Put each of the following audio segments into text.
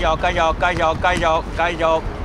繼續繼續繼續繼續繼續。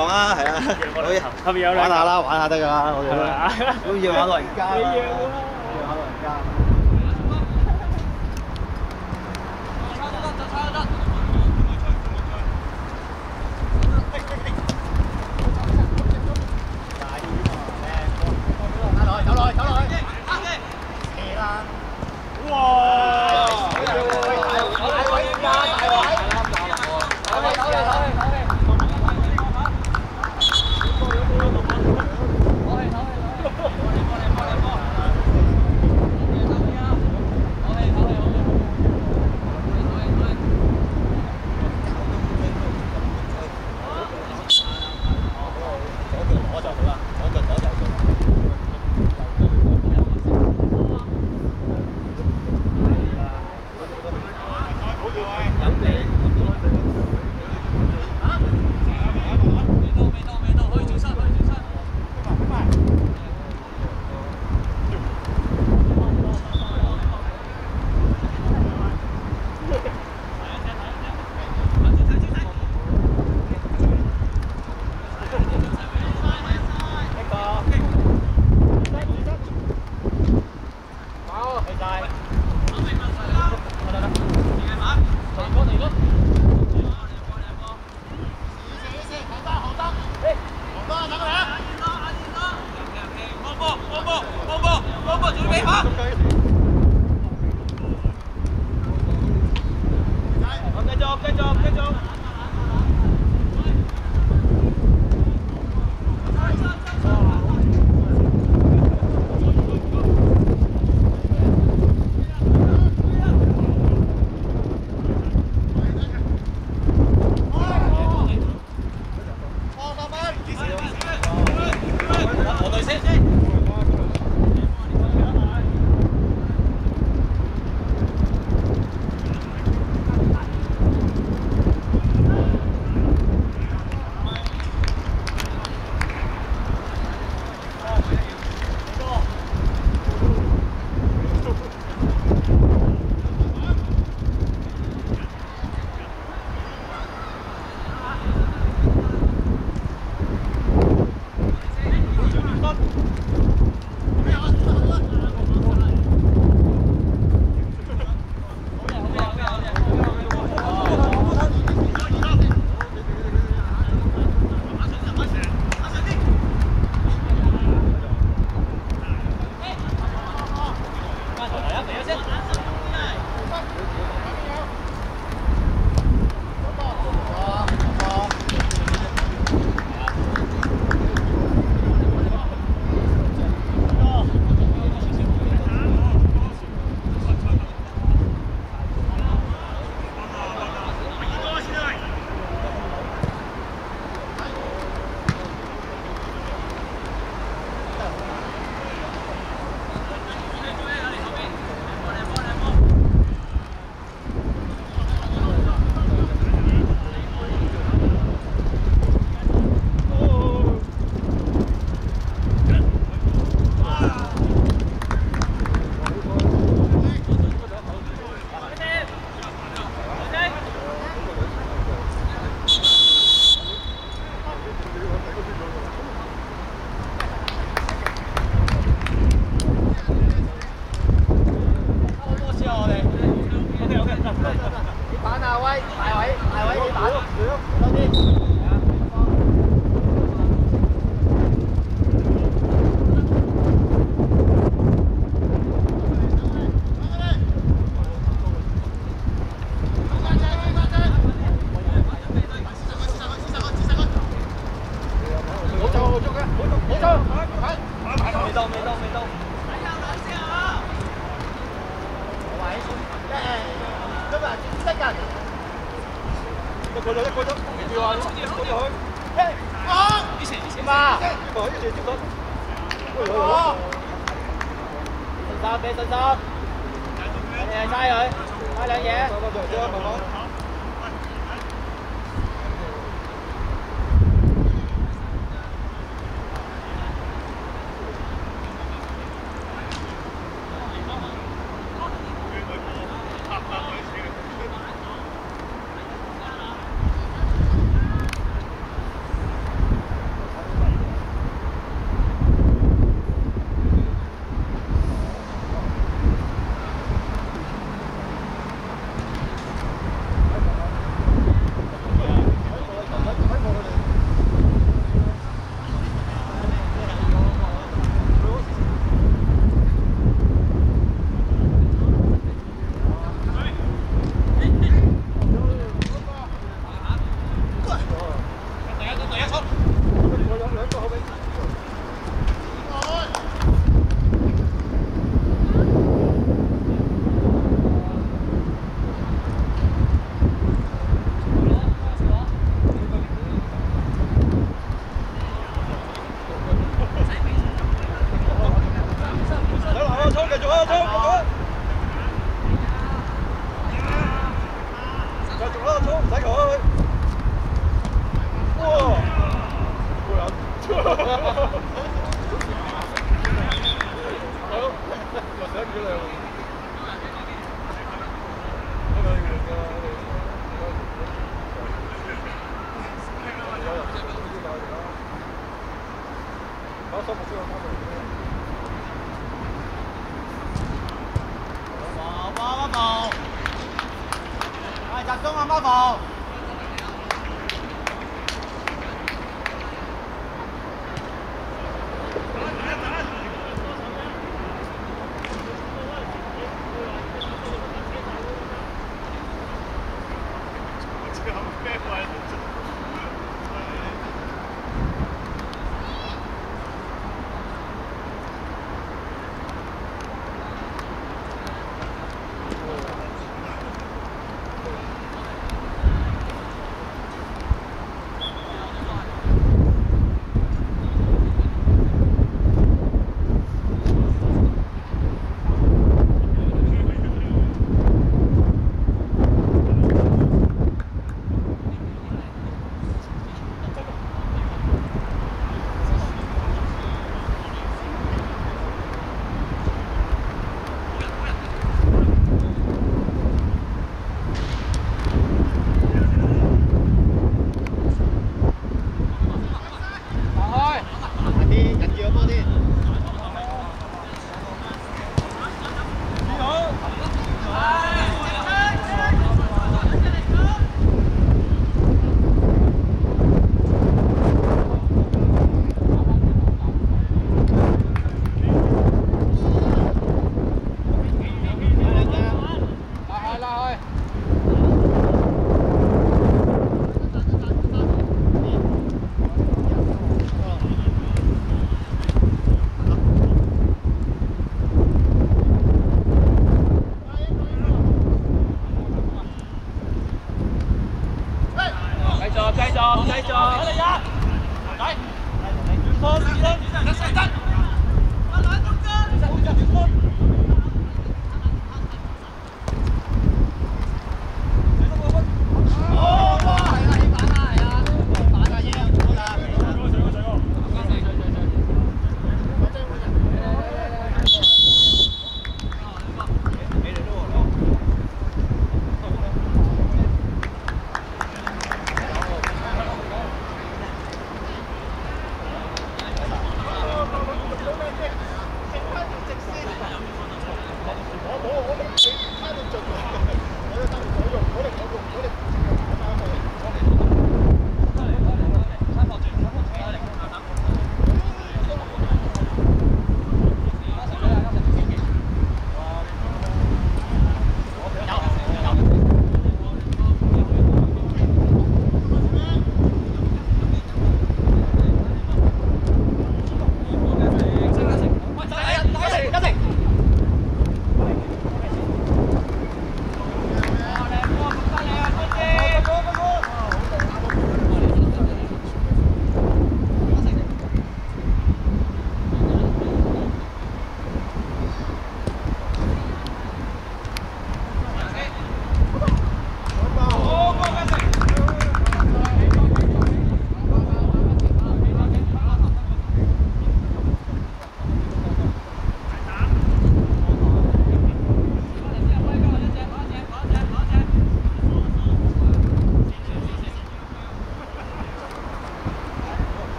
講啊，係啊，可以，後面有玩下啦，玩下得㗎啦，我哋都要玩老人家 tiếp cận ôi. Dồi sân sân bên sân sân. Sai rồi sai là nhé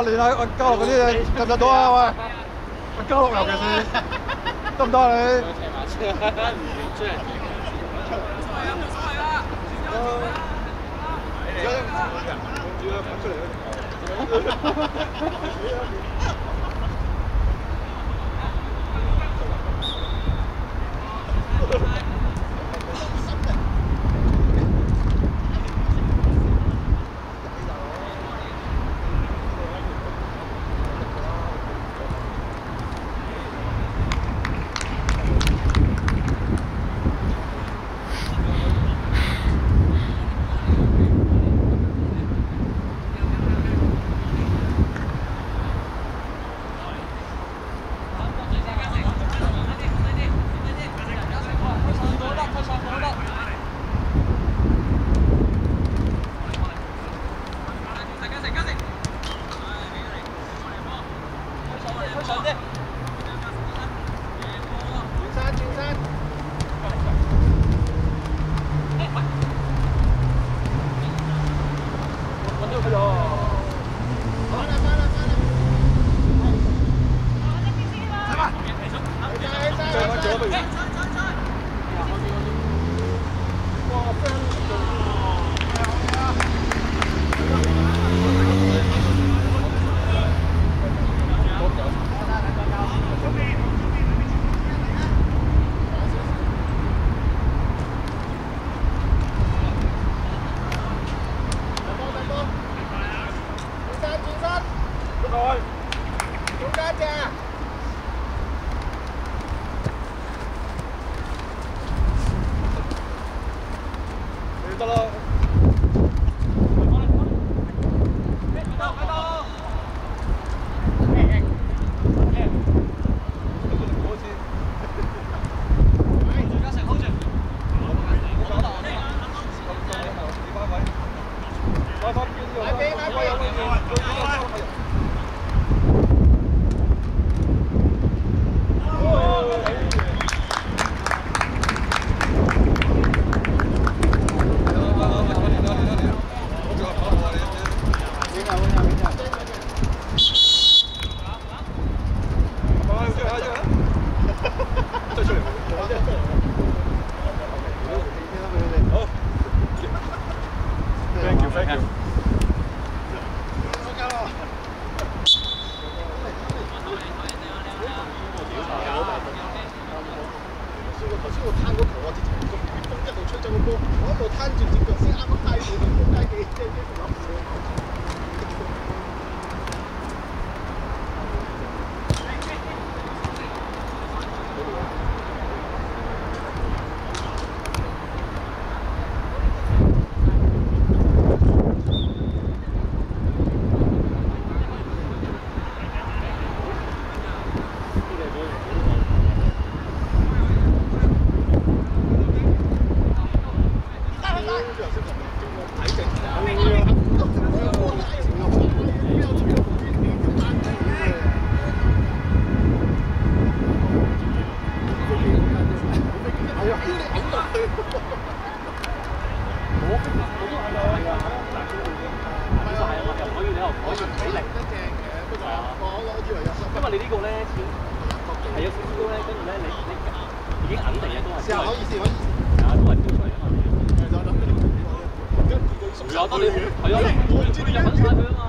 啊，練下阿嘉樂嗰啲嘢得唔得到啊？喂，我交流尤其是得唔得啊你？得你呢個咧係有少少咧，跟住咧你你已經肯定嘅都係。試下可以試可以。係啊，都係跳出嚟啊嘛。係啊，得你係啊，我唔知你入粉晒佢啊嘛。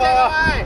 喂，